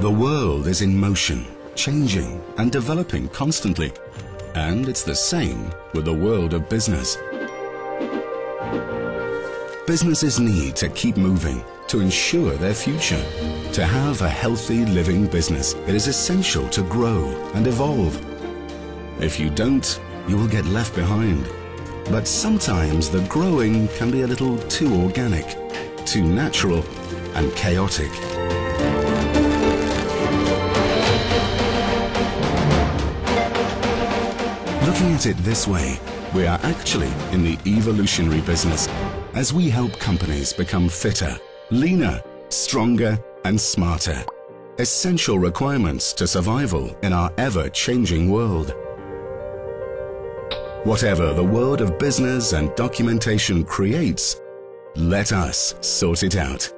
The world is in motion, changing and developing constantly. And it's the same with the world of business. Businesses need to keep moving to ensure their future. To have a healthy living business, it is essential to grow and evolve. If you don't, you will get left behind. But sometimes the growing can be a little too organic, too natural and chaotic. Looking at it this way, we are actually in the evolutionary business as we help companies become fitter, leaner, stronger and smarter. Essential requirements to survival in our ever-changing world. Whatever the world of business and documentation creates, let us sort it out.